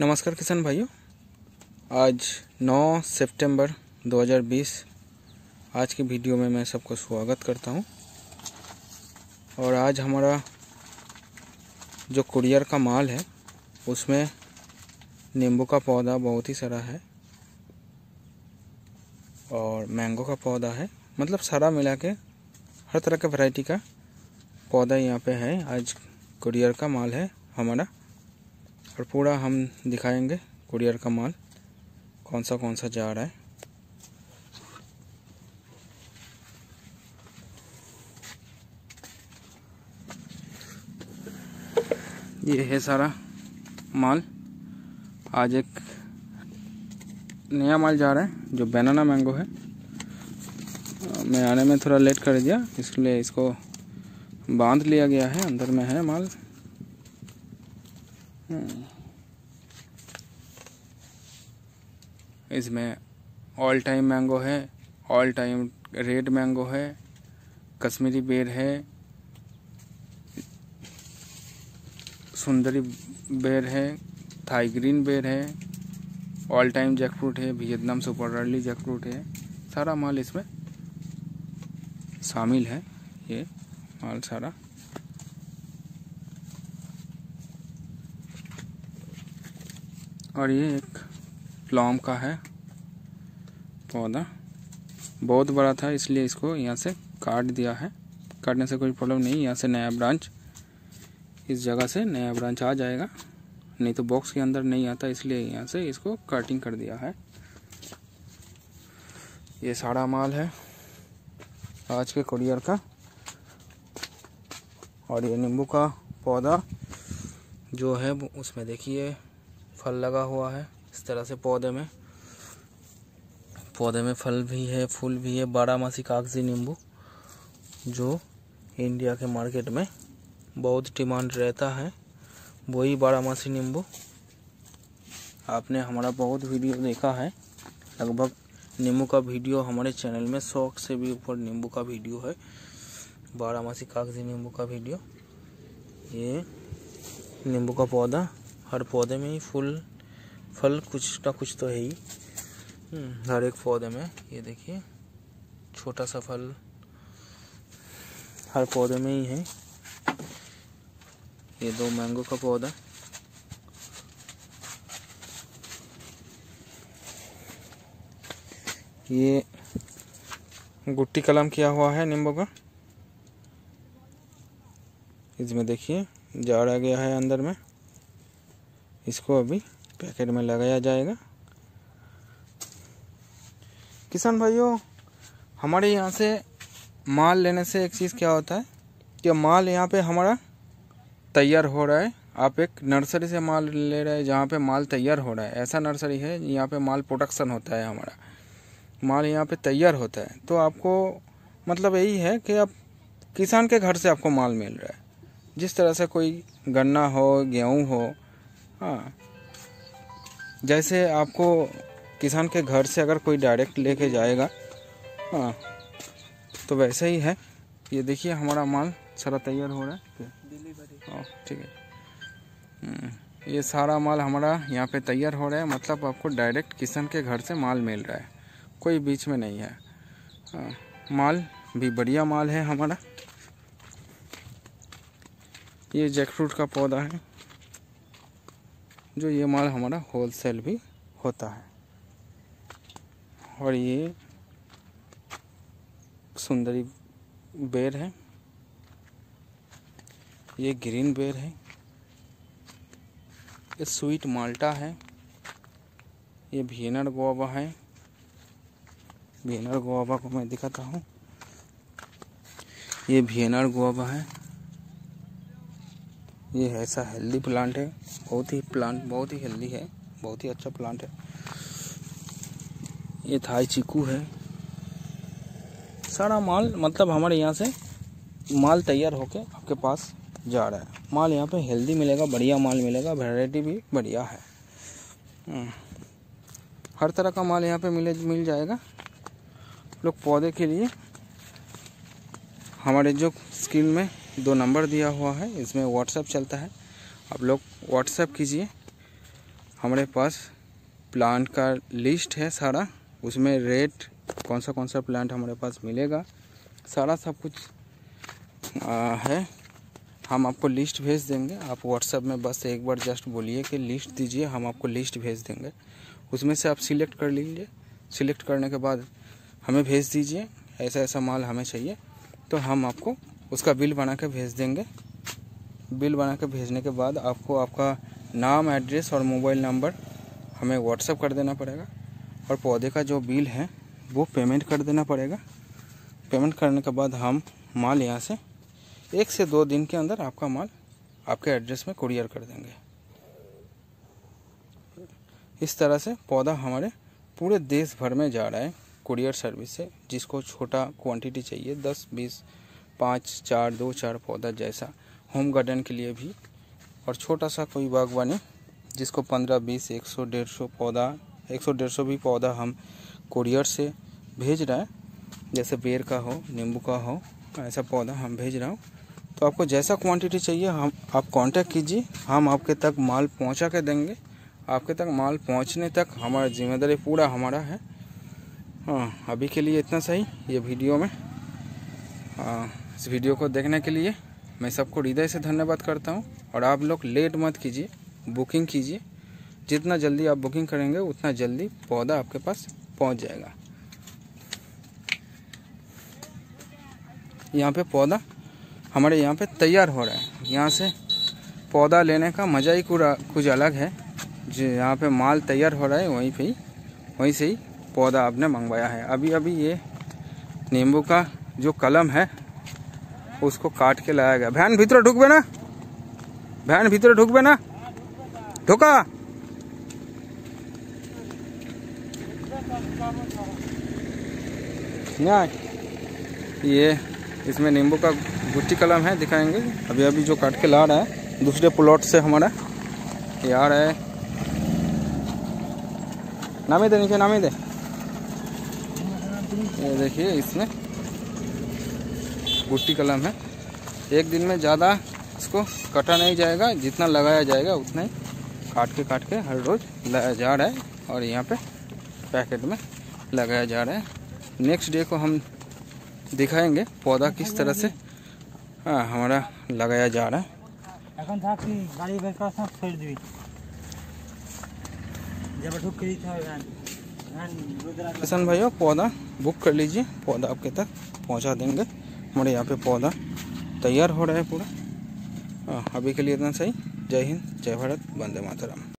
नमस्कार किसान भाइयों। आज 9 सितंबर 2020 आज की वीडियो में मैं सबको स्वागत करता हूँ। और आज हमारा जो कुरियर का माल है, उसमें नींबू का पौधा बहुत ही सारा है और मैंगो का पौधा है। मतलब सारा मिला के हर तरह का वैरायटी का पौधा यहाँ पे है। आज कुरियर का माल है हमारा। और पूरा हम दिखाएँगे कुरियर का माल कौन सा कौन सा जा रहा है। ये है सारा माल। आज एक नया माल जा रहा है, जो बनाना मैंगो है। मैं आने में थोड़ा लेट कर दिया, इसलिए इसको बाँध लिया गया है, अंदर में है माल। इसमें ऑल टाइम मैंगो है ऑल टाइम रेड मैंगो है, कश्मीरी बेर है, सुंदरी बेर है थाई ग्रीन बेर है ऑल टाइम जैकफ्रूट है वियतनाम सुपर अर्ली जैकफ्रूट है, सारा माल इसमें शामिल है, ये माल सारा। और ये एक प्लॉम का है पौधा। बहुत बड़ा था, इसलिए इसको यहाँ से काट दिया है। काटने से कोई प्रॉब्लम नहीं, यहाँ से नया ब्रांच इस जगह से नया ब्रांच आ जाएगा। नहीं तो बॉक्स के अंदर नहीं आता, इसलिए यहाँ से इसको कटिंग कर दिया है। ये सारा माल है आज के कुरियर का। और ये नींबू का पौधा जो है उसमें देखिए फल लगा हुआ है इस तरह से पौधे में। पौधे में फल भी है, फूल भी है बारह मासी कागज़ी नींबू, जो इंडिया के मार्केट में बहुत डिमांड रहता है, वही बारह मासी नींबू। आपने हमारा बहुत वीडियो देखा है, लगभग नींबू का वीडियो हमारे चैनल में शौक से भी ऊपर नींबू का वीडियो है बारह मासी कागज़ी नींबू का वीडियो। ये नींबू का पौधा हर पौधे में ही फूल फल कुछ ना कुछ तो है ही। हम्म, हर एक पौधे में ये देखिए छोटा सा फल हर पौधे में ही है। ये दो मैंगो का पौधा। ये गुट्टी कलम किया हुआ है नींबू का। इसमें देखिए जाड़ा गया है अंदर में। इसको अभी पैकेट में लगाया जाएगा। किसान भाइयों, हमारे यहाँ से माल लेने से एक चीज़ क्या होता है कि माल यहाँ पे हमारा तैयार हो रहा है। आप एक नर्सरी से माल ले रहे हैं जहाँ पे माल तैयार हो रहा है। ऐसा नर्सरी है, यहाँ पे माल प्रोडक्शन होता है हमारा। माल यहाँ पे तैयार होता है। तो आपको मतलब यही है कि आप किसान के घर से आपको माल मिल रहा है। जिस तरह से कोई गन्ना हो, गेहूँ हो हाँ। जैसे आपको किसान के घर से अगर कोई डायरेक्ट लेके जाएगा हाँ तो वैसे ही है। ये देखिए हमारा माल सारा तैयार हो रहा है। हाँ, ठीक है। हम्म, ये सारा माल हमारा यहाँ पे तैयार हो रहा है। मतलब आपको डायरेक्ट किसान के घर से माल मिल रहा है। कोई बीच में नहीं है। हाँ, माल भी बढ़िया माल है हमारा। ये जैकफ्रूट का पौधा है। जो ये माल हमारा होलसेल भी होता है। और ये सुंदरी बेर है। ये ग्रीन बेर है। ये स्वीट माल्टा है। ये भीनर गोवा है। भीनर गोवा को मैं दिखाता हूँ। ये भीनर गोवा है। ये ऐसा हेल्दी प्लांट है। बहुत ही प्लांट बहुत ही हेल्दी है। बहुत ही अच्छा प्लांट है। ये थाई चीकू है। सारा माल मतलब हमारे यहाँ से माल तैयार होके आपके पास जा रहा है। माल यहाँ पे हेल्दी मिलेगा, बढ़िया माल मिलेगा वैरायटी भी बढ़िया है। हम्म। हर तरह का माल यहाँ पे मिले, मिल जाएगा। लोग पौधे के लिए हमारे जो स्किन में दो नंबर दिया हुआ है इसमें व्हाट्सएप चलता है। आप लोग व्हाट्सएप कीजिए। हमारे पास प्लांट का लिस्ट है सारा। उसमें रेट कौन सा कौन सा प्लांट हमारे पास मिलेगा सारा सब कुछ आ, है। हम आपको लिस्ट भेज देंगे। आप व्हाट्सएप में बस एक बार जस्ट बोलिए कि लिस्ट दीजिए हम आपको लिस्ट भेज देंगे। उसमें से आप सिलेक्ट कर लीजिए। सिलेक्ट करने के बाद हमें भेज दीजिए। ऐसा ऐसा माल हमें चाहिए तो हम आपको उसका बिल बना के भेज देंगे। बिल बना के भेजने के बाद आपको आपका नाम, एड्रेस और मोबाइल नंबर हमें व्हाट्सअप कर देना पड़ेगा और पौधे का जो बिल है, वो पेमेंट कर देना पड़ेगा। पेमेंट करने के बाद हम माल यहाँ से एक से दो दिन के अंदर आपका माल आपके एड्रेस में कुरियर कर देंगे। इस तरह से पौधा हमारे पूरे देश भर में जा रहा है कुरियर सर्विस से, जिसको छोटा क्वांटिटी चाहिए, दस, बीस पाँच चार दो चार पौधा जैसा होम गार्डन के लिए भी। और छोटा सा कोई बागवानी जिसको पंद्रह बीस एक सौ डेढ़ सौ पौधा एक सौ डेढ़ सौ भी पौधा हम कुरियर से भेज रहे हैं। जैसे बेर का हो नींबू का हो ऐसा पौधा हम भेज रहा हूँ। तो आपको जैसा क्वांटिटी चाहिए हम आप कांटेक्ट कीजिए हम आपके तक माल पहुँचा के देंगे। आपके तक माल पहुँचने तक हमारा ज़िम्मेदारी पूरा हमारा है। हाँ अभी के लिए इतना सही ये वीडियो में। आ, इस वीडियो को देखने के लिए मैं सबको हृदय से धन्यवाद करता हूँ और आप लोग लेट मत कीजिए बुकिंग कीजिए। जितना जल्दी आप बुकिंग करेंगे, उतना जल्दी पौधा आपके पास पहुँच जाएगा। यहाँ पे पौधा, हमारे यहाँ पे तैयार हो रहा है। यहाँ से पौधा लेने का मज़ा ही कुछ अलग है। जो यहाँ पे माल तैयार हो रहा है, वहीं पे ही, वहीं से ही पौधा आपने मंगवाया है। अभी अभी ये नींबू का जो कलम है उसको काट के लाया गया। भैन भीतर ढुकबे ना? भैन भीतर ढुकबे ना? ढुका। ये इसमें नींबू का गुट्टी कलम है, दिखाएँगे। अभी अभी जो काट के ला रहा है, दूसरे प्लॉट से हमारा। ये आ रहा है। नामी दे, नीचे नामी दे। ये देखिए इसमें। गुट्टी कलम है। एक दिन में ज़्यादा इसको कटा नहीं जाएगा जितना लगाया जाएगा उतना ही काट के काट के हर रोज़ लाया जा रहा है और यहाँ पे पैकेट में लगाया जा रहा है। नेक्स्ट डे को हम दिखाएँगे पौधा किस तरह से हाँ हमारा लगाया जा रहा है। किसान भाइयों पौधा बुक कर लीजिए पौधा आपके तक पहुँचा देंगे। हमारे यहाँ पे पौधा तैयार हो रहा है पूरा। हाँ अभी के लिए इतना सही। जय हिंद, जय भारत, वंदे मातरम।